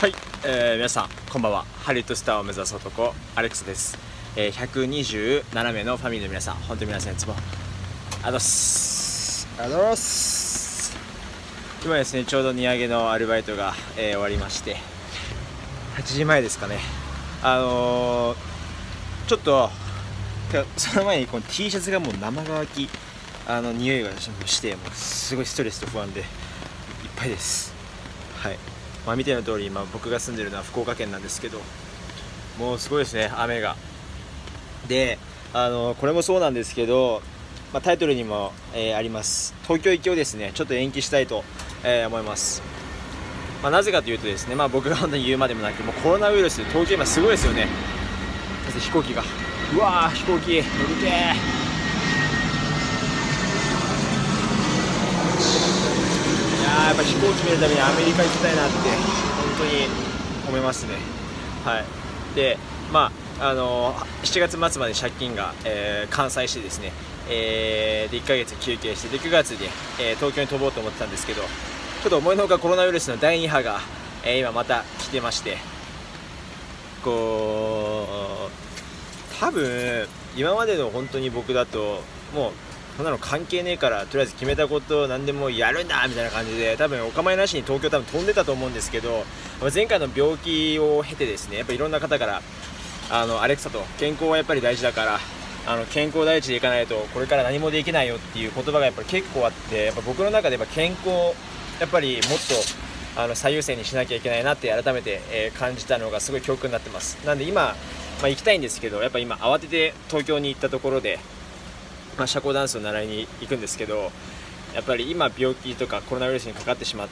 はい、えー、皆さんこんばんは。ハリウッドスターを目指す男アレックスです、えー、127名のファミリーの皆さん本当に皆さんいつもありがとうございます。ありがとうござす。今ですねちょうど荷上げのアルバイトが、えー、終わりまして8時前ですかね。あのー、ちょっとその前にこの T シャツがもう生乾きあの匂いがしてもうすごいストレスと不安でいっぱいです。はい。まあ、見ての通り今僕が住んでるのは福岡県なんですけどもうすごいですね雨が。であのこれもそうなんですけど、まあ、タイトルにも、えー、あります。東京行きをですねちょっと延期したいと、えー、思います、まあ、なぜかというとですね、まあ、僕が本当に言うまでもなくもうコロナウイルス東京今すごいですよね。飛行機が。うわー飛行機乗りてっぱ飛行機見るためにアメリカ行きたいなって本当に思いますね。はい。でまああの7月末まで借金が、えー、完済してですね、えー、で1ヶ月休憩してで9月に、えー、東京に飛ぼうと思ってたんですけどちょっと思いのほかコロナウイルスの第2波が、えー、今また来てましてこう多分今までの本当に僕だともうそんなの関係ねえからとりあえず決めたことを何でもやるんだみたいな感じで多分お構いなしに東京多分飛んでたと思うんですけど前回の病気を経てですねやっぱいろんな方からあのアレクサと健康はやっぱり大事だからあの健康第一でいかないとこれから何もできないよっていう言葉がやっぱり結構あってやっぱ僕の中でやっぱ健康やっぱりもっとあの最優先にしなきゃいけないなって改めて、え、感じたのがすごい教訓になってます。なんで今、まあ、行きたいんですけどやっぱ今慌てて東京に行ったところでまあ、社交ダンスを習いに行くんですけどやっぱり今病気とかコロナウイルスにかかってしまっ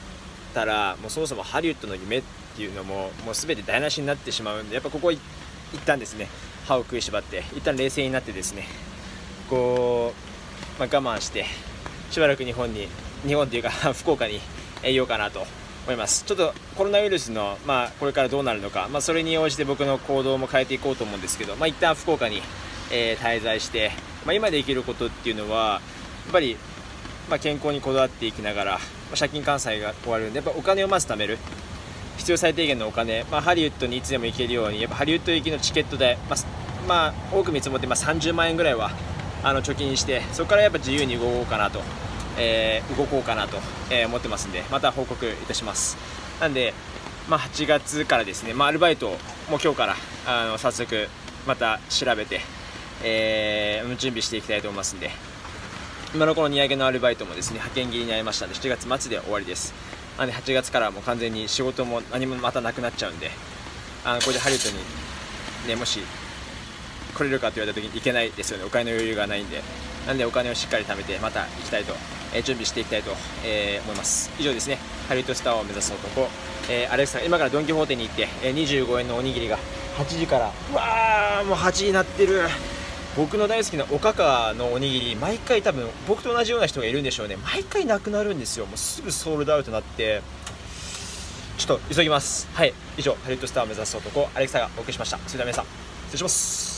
たらもうそもそもハリウッドの夢っていうのももう全て台無しになってしまうんでやっぱここ一旦ですね。歯を食いしばって一旦冷静になってですね。こう、まあ、我慢してしばらく日本に日本っていうか 福岡にいようかなと思います。ちょっとコロナウイルスの、まあ、これからどうなるのか、まあ、それに応じて僕の行動も変えていこうと思うんですけど、まあ、一旦福岡に、えー、滞在してまあ、今できることっていうのはやっぱり、まあ、健康にこだわっていきながら、まあ、借金完済が終わるんでやっぱお金をまず貯める。必要最低限のお金、まあ、ハリウッドにいつでも行けるようにやっぱハリウッド行きのチケット代、まあ、まあ、多く見積もってまあ30万円ぐらいはあの貯金してそこからやっぱ自由に動こうかなと、えー、動こうかなと、えー、思ってますんでまた報告いたします。なんで、まあ、8月からですね、まあ、アルバイトをもう今日からあの早速また調べてえー、準備していきたいと思いますんで今のこの荷上げのアルバイトもですね派遣切りになりましたので7月末で終わりです。なので8月からもう完全に仕事も何もまたなくなっちゃうんであのこれでハリウッドにねもし来れるかと言われた時に行けないですよね。お金の余裕がないんで。なんでお金をしっかり貯めてまた行きたいと、えー、準備していきたいと、えー、思います。以上ですね。ハリウッドスターを目指す男、えー、アレクサ今からドン・キホーテに行って、えー、25円のおにぎりが8時からうわーもう8時になってる。僕の大好きなおかかのおにぎり毎回多分僕と同じような人がいるんでしょうね。毎回なくなるんですよ。もうすぐソールドアウトになって。ちょっと急ぎます。はい。以上ハリウッドスターを目指す男アレクサがお送りしました。それでは皆さん失礼します。